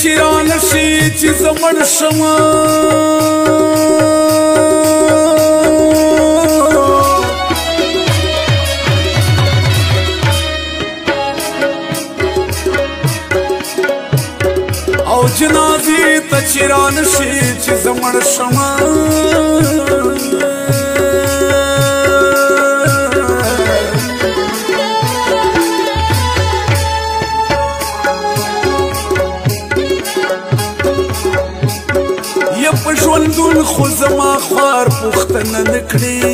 چې را نشي چې زمړ شمه او جنازي ته چې را نشي چې زمړ شمه په ژوندون خو زما خوار پوښتنه نکړي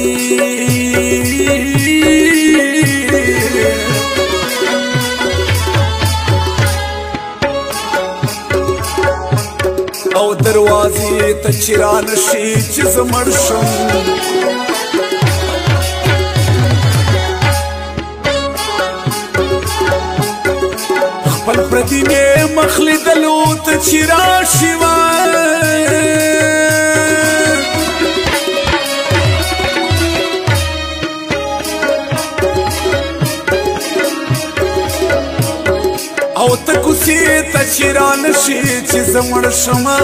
او دروازې ته چرانه شي چې زمړ شم پرتینه مخلیدلو ته چیرا شیوا او ته کوسی ته چیرا نشي چې زمړ شمه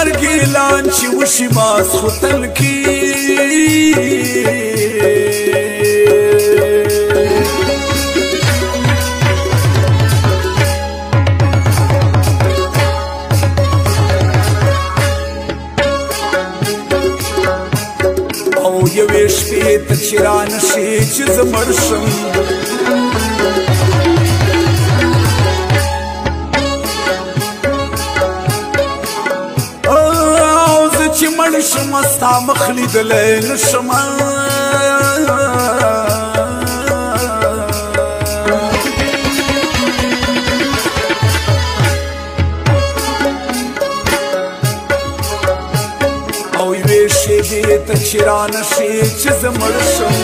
هر ګیلان چې وشي ماس ختل کی او یوې شپې ته چې رانشي چې زمړ شم ستړی شم ستا مخ لیدلی نشم او یوې شېبې ته چې رانه شې چې زه مړ شم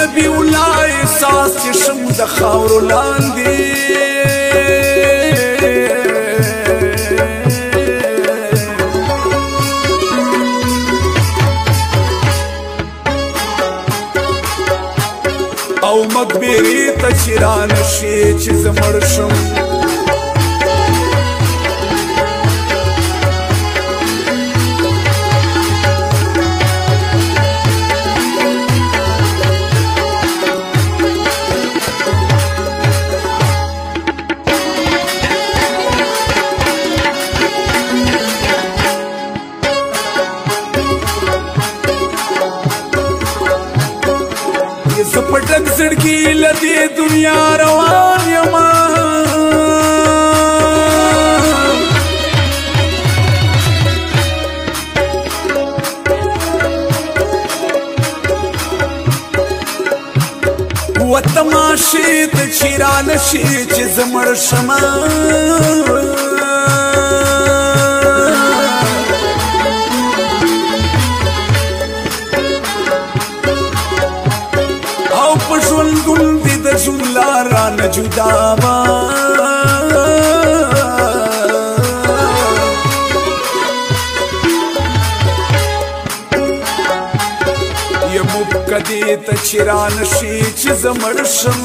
نبي ولا ساز چې شم د خاورو لاندې او مدبری ته چیران شي چې زمړ شم सिड़की लदी दुनिया रवान तमाशीत छिरा नशीच जमळ शमा رسول الله را نه جدا وا یموب کدی ته چیران شي چې زمړ شم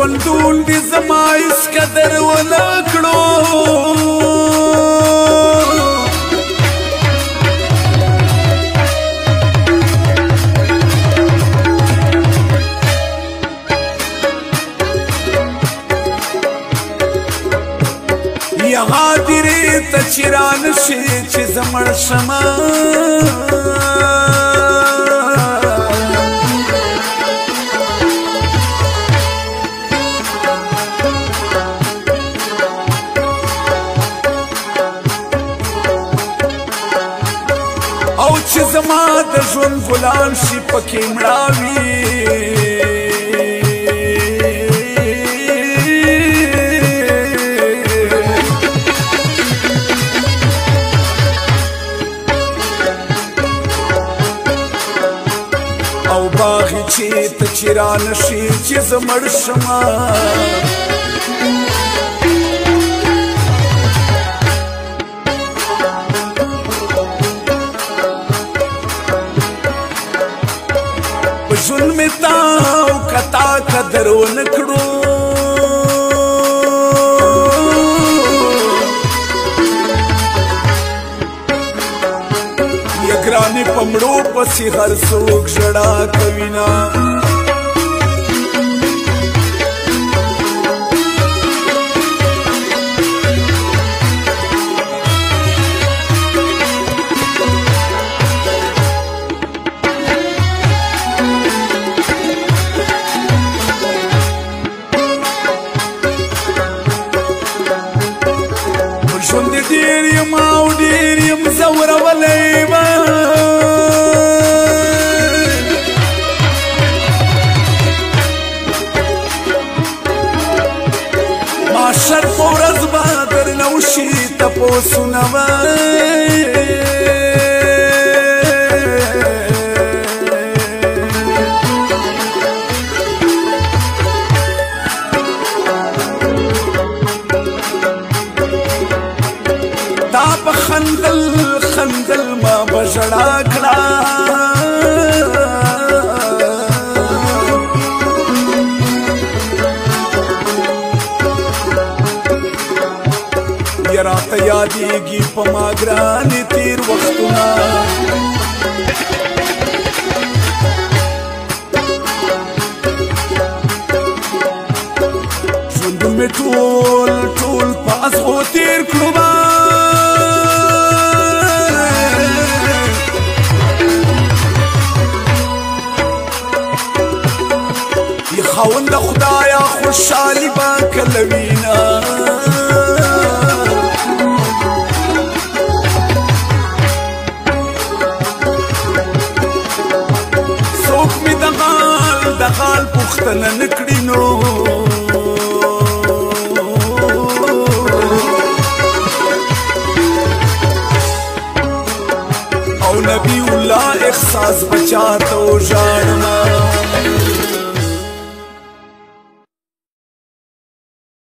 ټول دول دي زما اس قدر ولا کړو یا غادرې ته چې رانشي چې زمړ شمه ژوند غلام شي پکې مړاوي او باغ چې ته چرانه شي چې زمړ شمه ظلم تا او کتا قدر و نکړو یګرانی پمړو پسې هر څوک جڑا کوینا یم او ډیر یم زورولې ما ماشر پورز با در نوشی تپو سنوای خندل خندل ما بژړا کړه یراته یادېږي په ما ګرانې تېر وختونه ژوند مې ټول ټول په ازغو تېر کړو له خدایا خوشحالي به کله وینه څوک مې د غال د غال پوښتنه نه